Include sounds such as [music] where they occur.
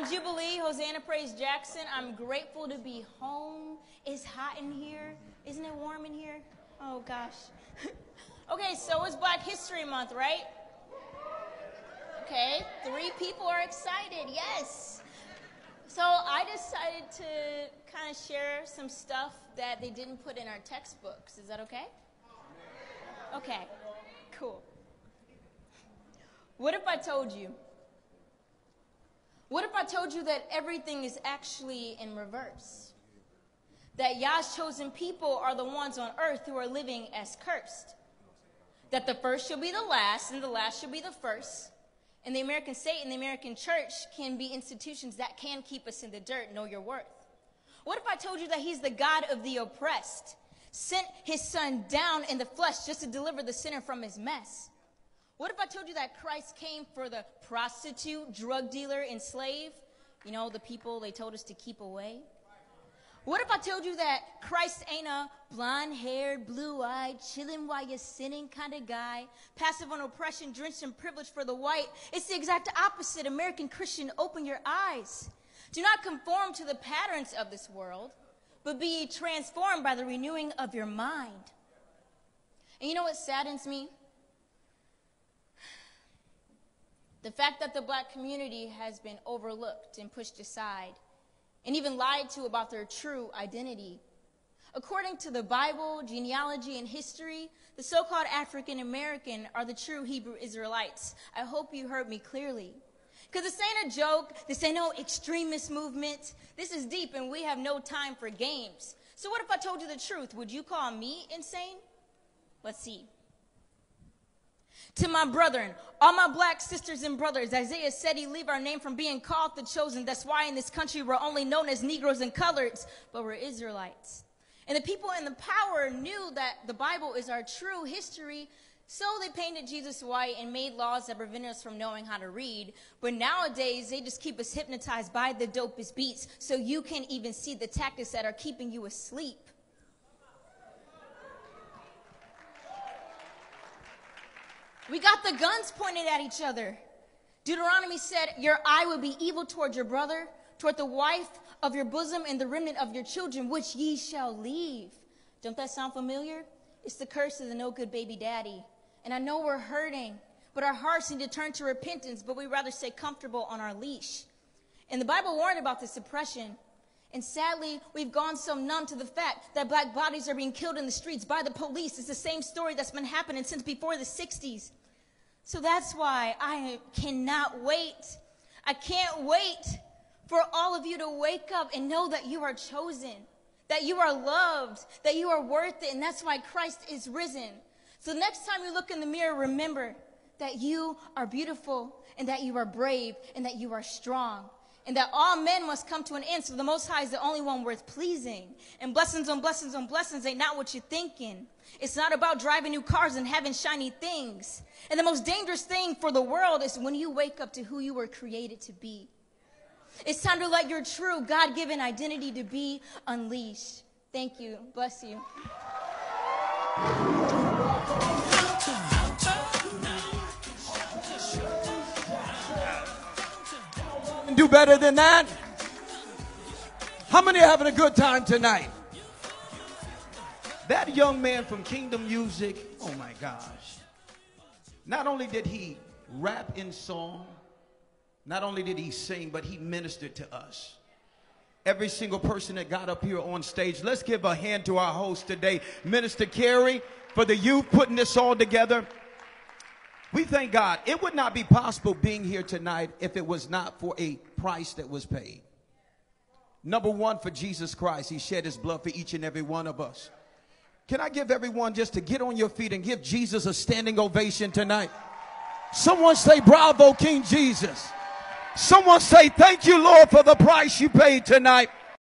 I'm Jubilee, Hosanna Praise Jackson. I'm grateful to be home. It's hot in here. Isn't it warm in here? Oh, gosh. [laughs] okay, so it's Black History Month, right? Okay, three people are excited. Yes. So I decided to kind of share some stuff that they didn't put in our textbooks. Is that okay? Okay, cool. What if I told you? What if I told you that everything is actually in reverse? That Yah's chosen people are the ones on earth who are living as cursed. That the first shall be the last, and the last shall be the first. And the American state and the American church can be institutions that can keep us in the dirt. Know your worth. What if I told you that He's the God of the oppressed? Sent His Son down in the flesh just to deliver the sinner from his mess. What if I told you that Christ came for the prostitute, drug dealer, and slave? You know, the people they told us to keep away? What if I told you that Christ ain't a blonde haired, blue eyed, chilling while you're sinning kind of guy, passive on oppression, drenched in privilege for the white? It's the exact opposite. American Christian, open your eyes. Do not conform to the patterns of this world, but be transformed by the renewing of your mind. And you know what saddens me? The fact that the black community has been overlooked and pushed aside and even lied to about their true identity. According to the Bible, genealogy, and history, the so called African American are the true Hebrew Israelites. I hope you heard me clearly. Because this ain't a joke, this ain't no extremist movement. This is deep, and we have no time for games. So, what if I told you the truth? Would you call me insane? Let's see. To my brethren, all my black sisters and brothers, Isaiah said he leave our name from being called the chosen. That's why in this country we're only known as Negroes and coloreds, but we're Israelites. And the people in the power knew that the Bible is our true history, so they painted Jesus white and made laws that prevent us from knowing how to read. But nowadays, they just keep us hypnotized by the dopest beats, so you can't even see the tactics that are keeping you asleep. We got the guns pointed at each other. Deuteronomy said, Your eye will be evil toward your brother, toward the wife of your bosom, and the remnant of your children, which ye shall leave. Don't that sound familiar? It's the curse of the no good baby daddy. And I know we're hurting, but our hearts need to turn to repentance, but we rather stay comfortable on our leash. And the Bible warned about this oppression. And sadly, we've gone so numb to the fact that black bodies are being killed in the streets by the police. It's the same story that's been happening since before the 60s. So that's why I cannot wait. I can't wait for all of you to wake up and know that you are chosen, that you are loved, that you are worth it, and that's why Christ is risen. So next time you look in the mirror, remember that you are beautiful and that you are brave and that you are strong and that all men must come to an end. So the Most High is the only one worth pleasing. And blessings on blessings on blessings ain't not what you're thinking. It's not about driving new cars and having shiny things. And the most dangerous thing for the world is when you wake up to who you were created to be. It's time to let your true God given identity to be unleashed. Thank you. Bless you. Do better than that? How many are having a good time tonight? That young man from Kingdom Music, oh my gosh. Not only did he rap in song, not only did he sing, but he ministered to us. Every single person that got up here on stage, let's give a hand to our host today, Minister Carey, for the youth putting this all together. We thank God. It would not be possible being here tonight if it was not for a price that was paid. Number one, for Jesus Christ. He shed his blood for each and every one of us. Can I give everyone just to get on your feet and give Jesus a standing ovation tonight? Someone say, Bravo, King Jesus. Someone say, Thank you, Lord, for the price you paid tonight.